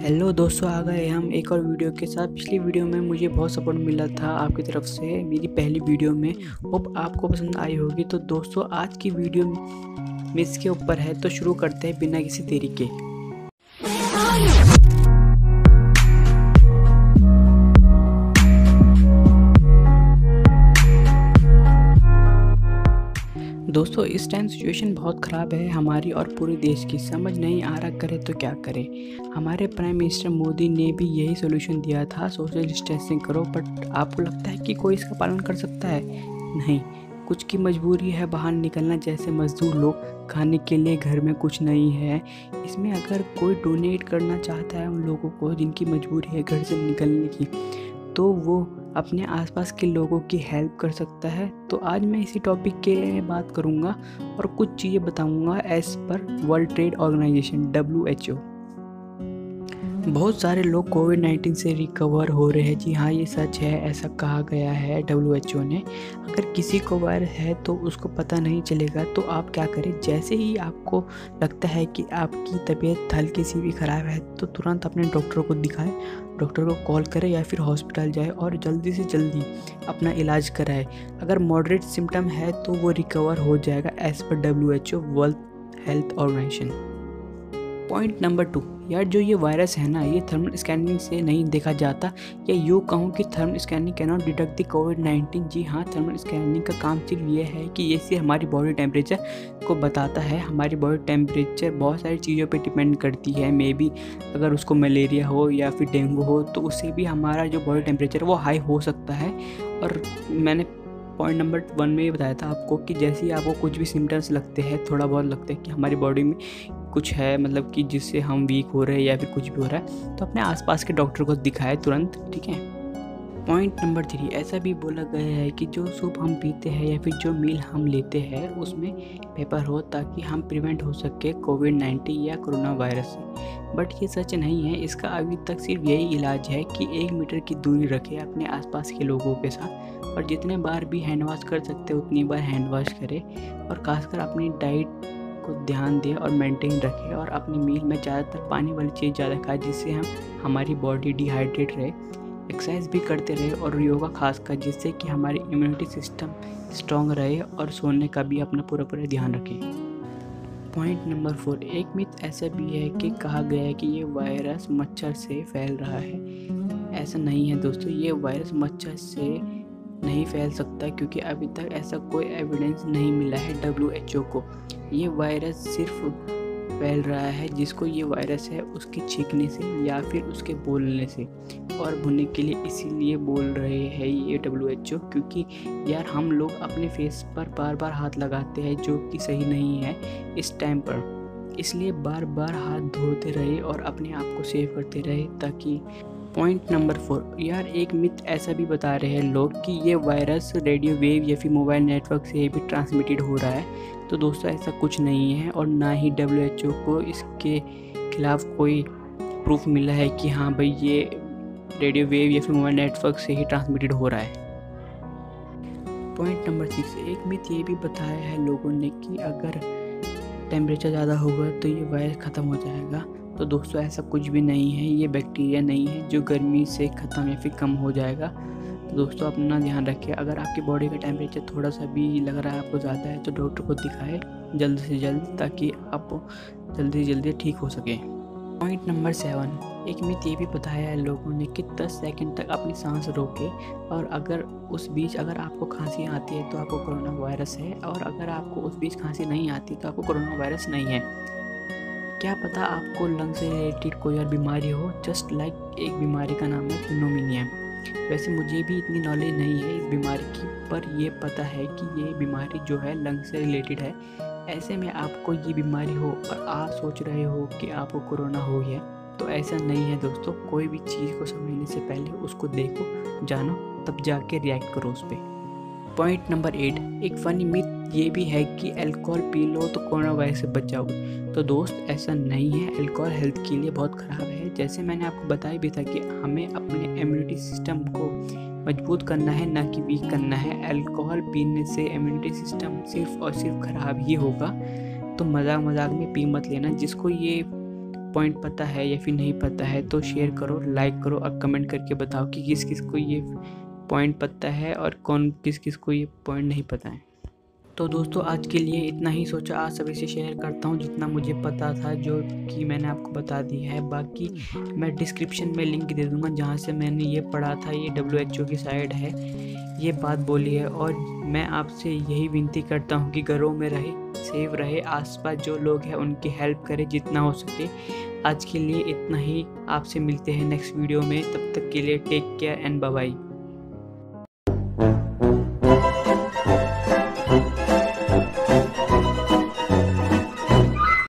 Hello दोस्तों, आ गए हम एक और वीडियो के साथ। पिछली वीडियो में मुझे बहुत सपोर्ट मिला था आपकी तरफ़ से। मेरी पहली वीडियो में होप आपको पसंद आई होगी। तो दोस्तों, आज की वीडियो मिस के ऊपर है तो शुरू करते हैं बिना किसी देरी के। दोस्तों, इस टाइम सिचुएशन बहुत ख़राब है हमारी और पूरे देश की। समझ नहीं आ रहा करे तो क्या करें? हमारे प्राइम मिनिस्टर मोदी ने भी यही सोल्यूशन दिया था सोशल डिस्टेंसिंग करो बट आपको लगता है कि कोई इसका पालन कर सकता है? नहीं। कुछ की मजबूरी है बाहर निकलना, जैसे मजदूर लोग खाने के लिए घर में कुछ नहीं है। इसमें अगर कोई डोनेट करना चाहता है उन लोगों को, जिनकी मजबूरी है घर से निकलने की तो वो अपने आसपास के लोगों की हेल्प कर सकता है। तो आज मैं इसी टॉपिक के बात करूँगा और कुछ चीज़ें बताऊँगा as per World Trade Organization W H O बहुत सारे लोग कोविड नाइन्टीन से रिकवर हो रहे हैं। जी हाँ ये सच है, ऐसा कहा गया है डब्ल्यू एच ओ ने। अगर किसी को वायरस है तो उसको पता नहीं चलेगा तो आप क्या करें? जैसे ही आपको लगता है कि आपकी तबीयत हल्की सी भी ख़राब है तो तुरंत अपने डॉक्टर को दिखाएँ। डॉक्टर को कॉल करें या फिर हॉस्पिटल जाए और जल्दी से जल्दी अपना इलाज कराए। अगर मॉडरेट सिम्टम है तो वो रिकवर हो जाएगा as per W H O World Health Organization point number two यार, जो ये वायरस है ना, ये थर्मल स्कैनिंग से नहीं देखा जाता। या यूँ कहूँ कि thermal scanning cannot detect the COVID nineteen जी हाँ थर्मल स्कैनिंग का काम सिर्फ़ ये है कि ये सिर्फ़ हमारी बॉडी टेम्परेचर को बताता है। हमारी बॉडी टेम्परेचर बहुत सारी चीज़ों पे डिपेंड करती है। मे बी अगर उसको मलेरिया हो या फिर डेंगू हो तो उससे भी हमारा जो बॉडी टेम्परेचर वो हाई हो सकता है। और मैंने पॉइंट नंबर वन में ये बताया था आपको कि जैसे ही आपको कुछ भी सिम्टम्स लगते हैं, थोड़ा बहुत लगता है कि हमारी बॉडी में कुछ है मतलब कि जिससे हम वीक हो रहे हैं या फिर कुछ भी हो रहा है तो अपने आसपास के डॉक्टर को दिखाए तुरंत, ठीक है? पॉइंट नंबर थ्री ऐसा भी बोला गया है कि जो सूप हम पीते हैं या फिर जो मील हम लेते हैं, उसमें पेपर हो ताकि हम प्रिवेंट हो सके कोविड नाइन्टीन या कोरोना वायरस से। बट ये सच नहीं है, इसका अभी तक सिर्फ़ यही इलाज है कि एक मीटर की दूरी रखें अपने आसपास के लोगों के साथ और जितने बार भी हैंड वॉश कर सकते उतनी बार हैंड वॉश करें और खासकर अपनी डाइट को ध्यान दें और मेंटेन रखें और अपनी मील में ज़्यादातर पानी वाली चीज़ ज़्यादा खाएँ, जिससे हम, हमारी बॉडी डिहाइड्रेट रहे। एक्सरसाइज भी करते रहे और योगा खास खासकर जिससे कि हमारी इम्यूनिटी सिस्टम स्ट्रॉन्ग रहे और सोने का भी अपना पूरा पूरा ध्यान रखें। पॉइंट नंबर फोर एक मिथ ऐसा भी है कि कहा गया है कि ये वायरस मच्छर से फैल रहा है। ऐसा नहीं है दोस्तों, ये वायरस मच्छर से नहीं फैल सकता क्योंकि अभी तक ऐसा कोई एविडेंस नहीं मिला है डब्ल्यू एच ओ को। ये वायरस सिर्फ़ फैल रहा है, जिसको ये वायरस है उसके छींकने से या फिर उसके बोलने से। और भुनने के लिए इसीलिए बोल रहे हैं ये डब्ल्यू एच ओ क्योंकि यार हम लोग अपने फेस पर बार बार हाथ लगाते हैं, जो कि सही नहीं है इस टाइम पर। इसलिए बार बार हाथ धोते रहे और अपने आप को सेव करते रहे ताकि पॉइंट नंबर फोर यार, एक मिथ ऐसा भी बता रहे हैं लोग कि ये वायरस रेडियो वेव या फिर मोबाइल नेटवर्क से भी ट्रांसमिटेड हो रहा है। तो दोस्तों, ऐसा कुछ नहीं है और ना ही डब्ल्यूएचओ को इसके खिलाफ कोई प्रूफ मिला है कि हाँ भाई, ये रेडियो वेव या फिर मोबाइल नेटवर्क से ही ट्रांसमिटेड हो रहा है। पॉइंट नंबर सिक्स एक मिथ ये भी बताया है लोगों ने कि अगर टेम्परेचर ज़्यादा होगा तो ये वायरस ख़त्म हो जाएगा। तो दोस्तों ऐसा कुछ भी नहीं है, ये बैक्टीरिया नहीं है जो गर्मी से ख़त्म या फिर कम हो जाएगा। तो दोस्तों अपना ध्यान रखें अगर आपकी बॉडी का टेम्परेचर थोड़ा सा भी लग रहा है, आपको ज़्यादा है तो डॉक्टर को दिखाए जल्द से जल्द, ताकि आप जल्दी जल्दी ठीक हो सके। पॉइंट नंबर सेवन एक मित ये भी बताया है लोगों ने कि 10 सेकंड तक अपनी सांस रोके और अगर उस बीच अगर आपको खांसी आती है तो आपको कोरोना वायरस है और अगर आपको उस बीच खांसी नहीं आती तो आपको कोरोना वायरस नहीं है। क्या पता आपको लंग से रिलेटेड कोई और बीमारी हो जस्ट लाइक एक बीमारी का नाम है फिनोमिनिया वैसे मुझे भी इतनी नॉलेज नहीं है इस बीमारी की, पर यह पता है कि ये बीमारी जो है लंग से रिलेटेड है। ऐसे में आपको ये बीमारी हो और आप सोच रहे हो कि आपको कोरोना हो गया तो ऐसा नहीं है दोस्तों। कोई भी चीज़ को समझने से पहले उसको देखो, जानो, तब जाके रिएक्ट करो उस पर पॉइंट नंबर एट एक फ़नी मिथ ये भी है कि अल्कोहल पी लो तो कोरोना वायरस से बच जाओगे तो दोस्त, ऐसा नहीं है। अल्कोहल हेल्थ के लिए बहुत ख़राब है। जैसे मैंने आपको बताया भी था कि हमें अपने इम्यूनिटी सिस्टम को मज़बूत करना है, ना कि वीक करना है। अल्कोहल पीने से इम्यूनिटी सिस्टम सिर्फ़ और सिर्फ़ ख़राब ही होगा। तो मज़ाक मज़ाक में पी मत लेना। जिसको ये पॉइंट पता है या फिर नहीं पता है तो शेयर करो लाइक करो और कमेंट करके बताओ कि किस किस को ये पॉइंट पता है और कौन किस किस को ये पॉइंट नहीं पता है। तो दोस्तों, आज के लिए इतना ही सोचा। आज सभी से शेयर करता हूँ जितना मुझे पता था, जो कि मैंने आपको बता दी है। बाकी मैं डिस्क्रिप्शन में लिंक दे दूँगा, जहाँ से मैंने ये पढ़ा था, ये डब्ल्यू एच ओ की साइड है, ये बात बोली है। और मैं आपसे यही विनती करता हूँ कि घरों में रहे, सेफ़ रहे, आसपास जो लोग हैं, उनकी हेल्प करें जितना हो सके। आज के लिए इतना ही। आपसे मिलते हैं नेक्स्ट वीडियो में। तब तक के लिए टेक केयर एंड बाय